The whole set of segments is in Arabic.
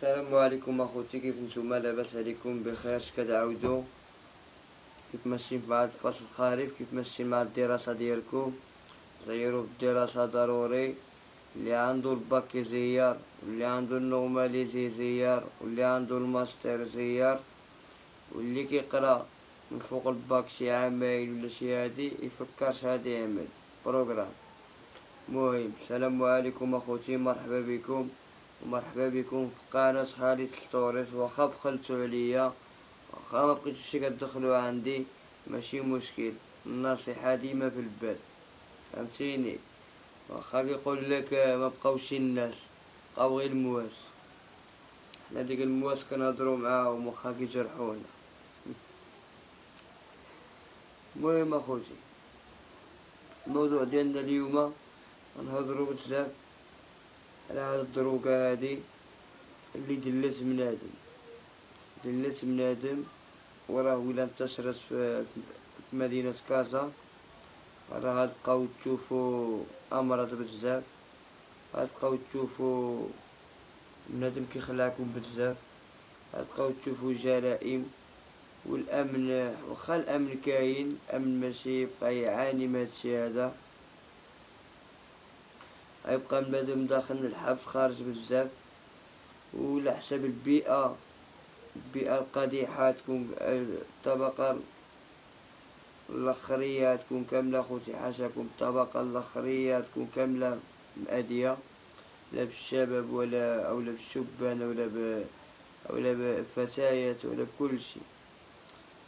السلام عليكم أخوتي كيف نتوما؟ لاباس عليكم بخير. كتعاودوا كيف ماشيين مع الفصل الخريف؟ كيف ماشيين مع الدراسة ديالكم زيروا الدراسة ضروري. اللي عنده الباك يزير واللي عنده ال normalisé يزير واللي عنده الماستر يزير واللي كيقرأ من فوق الباك شي عامين ولا شي هادي يفكرش هادي يعمل. programme. مهم. السلام عليكم أخوتي مرحبا بكم. ومرحبا بكم في قناة خالد ستوريز واخا بخلتو عليا واخا ما بقيتوش كتدخلوا عندي ماشي مشكل. النصيحة ديما في البال فهمتيني؟ واخا كيقول لك ما بقاوش الناس بقاو غير المواس. حنا ديك المواس كنهضرو معاهم واخا كيجرحونا. المهم اخوتي الموضوع ديالنا اليوم غنهضرو بزاف. على هاد الدروقة هادي اللي دلت بنادم دلت بنادم وراه ولا انتشرت في مدينة كازا. راه غتبقاو تشوفو أمراض بزاف. غتبقاو تشوفو بنادم كيخلعكم بزاف. غتبقاو تشوفو جرائم والأمن. واخا الأمن كاين الأمن ماشي يبقى يعاني من هادشي هذا. غيبقى بنادم داخل الحبس خارج بزاف. وعلى حسب البيئة البيئة القادحة تكون الطبقة الأخرية تكون كاملة خوتي حاشاكم الطبقة الأخرية تكون كاملة مأدية. لا بالشباب ولا أو لا بالشبان ولا ب ولا بالفتيات ولا بكل شيء.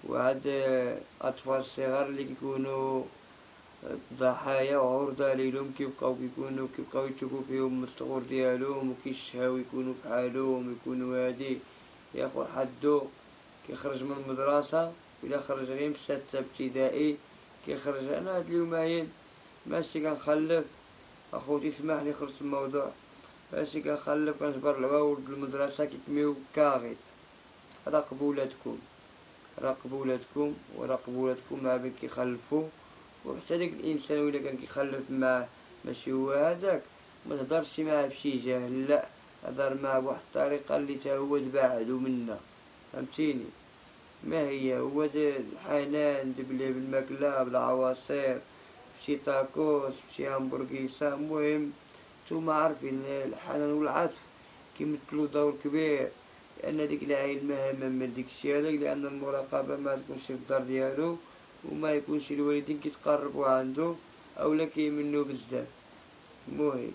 وهاد الأطفال الصغار اللي كيكونوا ضحايا وعرضة ليلهم كيبقاو كيكونوا كيبقاو يشوفو فيهم الصغور ديالهم وكيشهاو يكونوا بحالهم يكونوا هادي ياخو حدو كيخرج من المدرسة إلا خرج غير من ستة ابتدائي كيخرج أنا هاد اليومين ماشي كنخلف أخوتي سمح لي خرجت الموضوع ماشي كنخلف كنجبر العواود المدرسة كيتميو كاغيط راقبوا ولادكم راقبوا ولادكم وراقبوا ولادكم مع بين كيخلفوا وحتى داك الإنسان ولا كان كيخلف معاه ماشي هو هذاك ما تهضرش معاه بشي جاهل لا هضر معاه بواحد الطريقة اللي تا هو تبعدو منا فهمتيني؟ ما هي هو الحنان دبليه بالماكلة بالعواصير بشي تاكوس بشي همبرغيسة المهم نتوما عارفين الحنان والعطف كيمثلو دور كبير لأن ديك العين مهمة من ديك الشي هذاك لأن المراقبة ما تكونش في الدار ديالو. وما يكونش الوالدين كيتقربوا عنده اولا كيمنو بزاف. المهم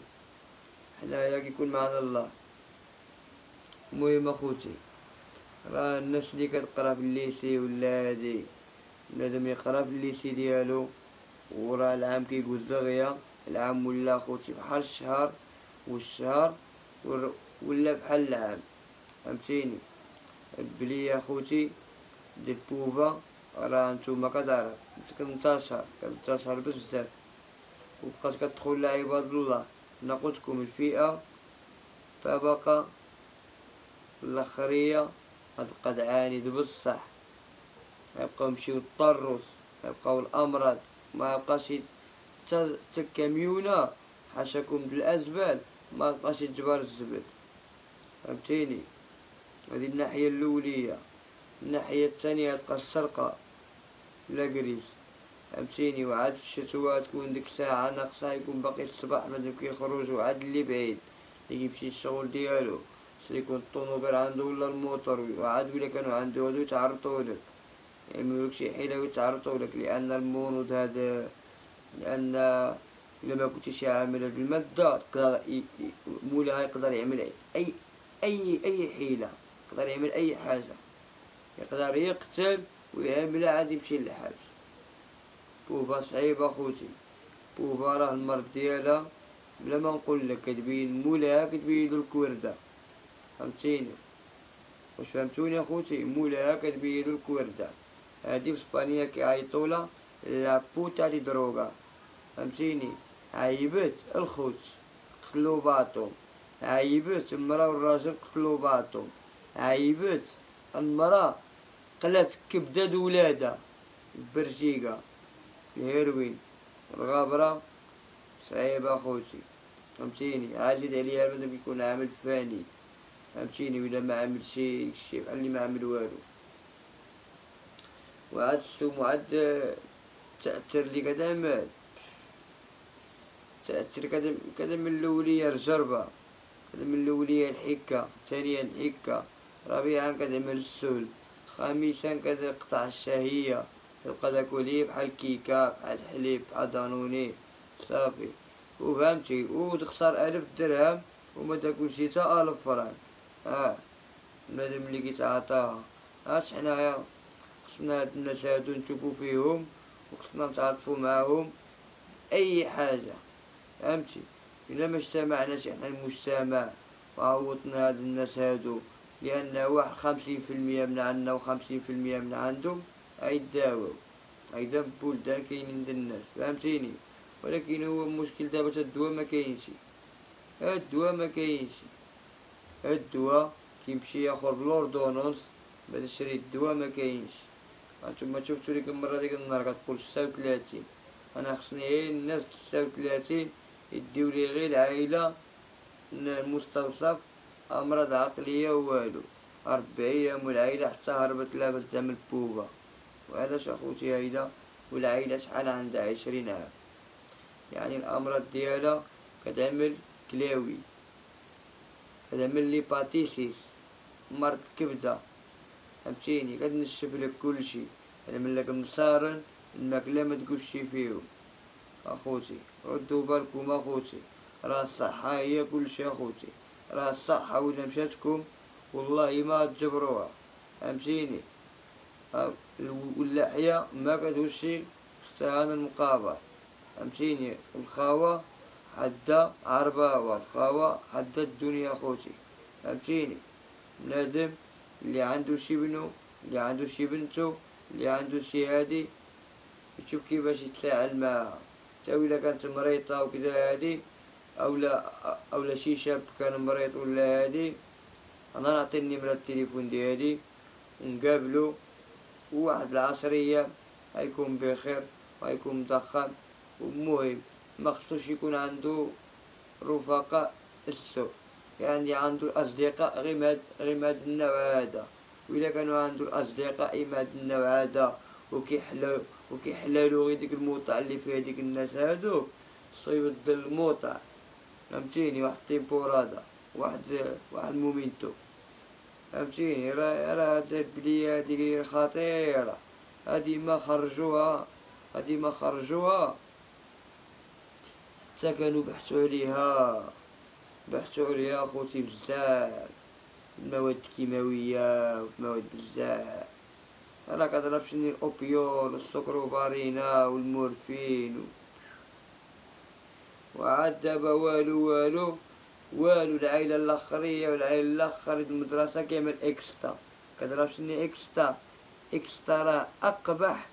حنايا كيكون معنا الله. المهم أخوتي راه الناس اللي كتقرا في ال lycée ولا هادي بنادم يقرا في الليسي ديالو وراه العام كيقول دغيا العام ولا أخوتي بحال الشهر والشهر ولا بحال العام. فهمتيني؟ بلي أخوتي دي بوفا راه نتوما كدار كنتشر كنتشر بزاف وبقات كتدخل لعباد الله نقولكم الفئة طبقة الأخرية غتبقى تعاني بصح غيبقاو يمشيو الطروس غيبقاو الأمراض ما بقاش تكاميونا حاشاكم بالأزبال ما بقاش تجبر الزبل فهمتيني هذه الناحية الأولية الناحية الثانية تبقى السرقة لاكريس فهمتيني وعاد الشتوى تكون ديك الساعة ناقصة يكون باقي الصباح مادام كيخرج وعاد اللي بعيد. اللي كيمشي الشغل ديالو. اللي يكون الطوموبيل عنده ولا الموتور وعاد ولا كانوا عنده هادو يتعرضوا لك. يعملوا لك شي حيلة ويتعرضوا لك. لأن المونود هذا لأن إلا ما كنتيش عامل هاد المادة تقدر مولاها يقدر يعمل أي أي أي حيلة. يقدر يعمل أي حاجة. يقدر يقتل ويعمل عاد يمشي للحبس بوبا صعيبة خوتي بوبا راه المرض ديالها بلا ما نقول لك كتبين مولاها كتبين الكوردة. فهمتيني؟ واش فهمتوني أخوتي؟ مولاها كتبين الكوردة. هادي في إسبانيا كيعيطولها لا بوتا دي دروغا فهمتيني؟ عيبت الخوت. قتلو باطو عيبت المرا والراجل قتلو باطو عيبت المرا قلات كبدة ولادها البرجيقة الهيروين الغابرة. صعيبة خوتي فهمتيني؟ عاجد عليها المدام يكون عامل فاني. فهمتيني؟ ولا ما عمل شي شي بحال اللي ما عمل والو. وعاد السوم وعاد تأثر لي كدام تأثر كدام كدام من الأولية الجربة. كدام من الأولية الحكة ثانيا الحكة. رابعا كدعمل السول خامسا كتقطع الشهية تبقى تاكلي بحال كيكة بحال الحليب بحال دانوني صافي وفهمتي وتخسر ألف درهم وما تاكلش تا ألف فرنك آه بنادم اللي كيتعاطاها اش حنايا خصنا هاد الناس هادو نشوفو فيهم وخصنا نتعاطفو معاهم اي حاجة. فهمتي الا ما اجتمعناش إحنا المجتمع وعوضنا هاد الناس هادو واحد خمسين في المية من عندنا وخمسين في المية من عندهم غيداوو هيدا بلدان كاينين د الناس فهمتيني؟ ولكن هو المشكل دابا الدواء ما كاينش. الدواء ما كاينش. الدواء كيمشي ياخد ب l'ordonnance باش يشري الدواء ما كاينش. هانتوما شفتو ديك المرة ديك النهار كتقول ستة وثلاثين. أنا خصني غير الناس ستة وثلاثين يديو لي غير العائلة المستوصف امراض عقلية والو ربع أيام والعائلة حتى هربت لاباس دم البوبة. وعلاش اخوتي هيدا والعائلة شحال عندها عشرين عام. يعني الامراض ديالها كتعمل كلاوي كتعمل ليباتيسيس مرض الكبدة فهمتيني كتنشف لك كلشي كتعمل لك مصارن الماكلة ما تقولش فيهم أخوتي ردوا بالكم أخوتي. راه الصحة هي كلشي أخوتي. راه الصحة ولا مشاتكم؟ والله ما تجبروها فهمتيني؟ واللحية ما كتوشي اختها من المقابر. فهمتيني؟ الخاوة حدا عرباوة الخاوة حدا الدنيا خوتي. فهمتيني؟ بنادم اللي عنده شي بنو اللي عنده شي بنتو اللي عنده شي هادي. يشوف كيفاش يتفاعل معاها. تا الا كانت مريضة وكذا هادي اولا اولا شي شاب كان مريض ولا هادي أنا نعطي النمرة التليفون ديالي ونقابلو وواحد العصرية هيكون بخير وهيكون مدخن. ومهم ما خصوش يكون عنده رفقاء السوء. يعني عنده أصدقاء غير هاد النوع هذا وإلا كانوا عنده الأصدقاء غير هاد النوع هذا وكيحلو وكيحلالو غير ديك الموضع اللي فيها ديك الناس هادو. صيبت بالموضع فهمتيني؟ واحد temporada واحد واحد momento فهمتيني؟ راه راه البلية هادي خطيرة. هادي ما خرجوها هادي ما خرجوها. حتى كانوا بحثوا عليها. بحثوا عليها خوتي بزاف. المواد الكيماوية ومواد بزاف. أنا كضربش ني الأوبيول والسكروبارينا والمورفين و... دابا والو والو والو العائلة الأخرية والعائلة الأخر المدرسة كيعمل اكستا كضربش ني اكستا اكستا راه أقبح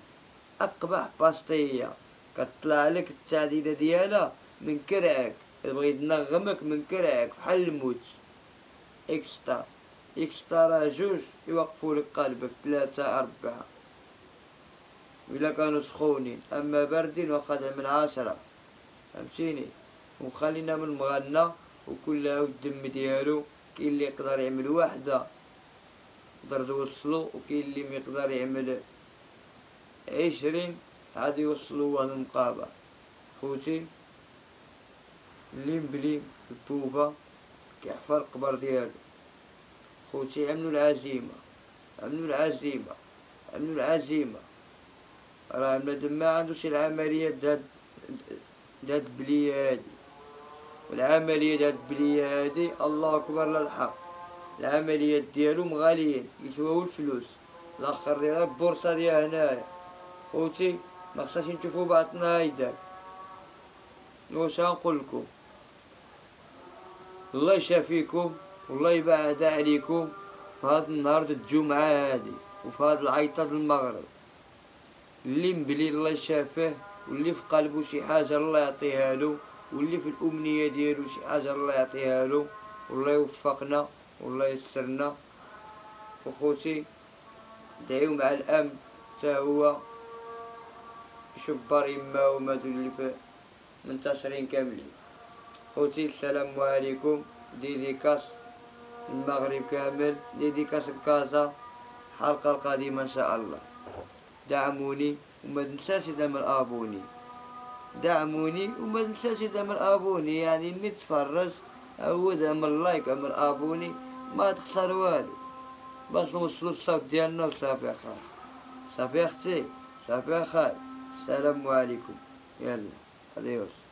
أقبح باستية كطلع لك التعديلة ديالها من كرعك. تبغي تنغمك من كرعك بحال الموت. اكستا اكستا راه جوج يوقفو لك قلبك ثلاثة أربعة. إلا كانوا سخونين. أما باردين واخا من عشرة. فهمتيني؟ وخلينا من مغنى وكل الدم ديالو كاين اللي يقدر يعمل واحدة يقدر توصلو وكاين اللي ميقدر يعمل. عشرين عاد يوصلو هو المقابل خوتي لين بليم البوبة كيحفر القبر ديالو. خوتي عملو العزيمة. عملو العزيمة. عملو العزيمة. راه بنادم ما عندوش العملية داد داد بلية هادي. والعملية داد بلية هادي الله أكبر للحق العمليات ديالو مغاليين يسواو الفلوس. الأخر ديال البورصة ديال هنايا. خوتي ما خصناش نشوفو بعضنا هيداك. واش غنقولكم الله يشافيكم والله يبعد عليكم في هذا النهار الجمعة هادي وفي هاد العيطة المغرب. اللي مبلي الله يشافيه واللي في قلبه شي حاجة الله يعطيها له واللي في الأمنية ديالو شي حاجة الله يعطيها له. والله يوفقنا والله يسرنا. وخوتي دعيو مع الأمن. تا هو يشبر إما ومادو اللي في منتشرين كاملين. خوتي السلام عليكم. ديديكاس المغرب كامل. ديديكاس كازا الحلقة القادمة إن شاء الله. دعموني وما تنساش دعم abonné. دعموني وما تنساش دعم abonné يعني اللي تفرج هو دعم ال like دعم abonné ما تخسر والو. باش نوصلو الصوت ديالنا وصافي اخا صافي أختي صافي اخاي السلام عليكم. يلا adiós.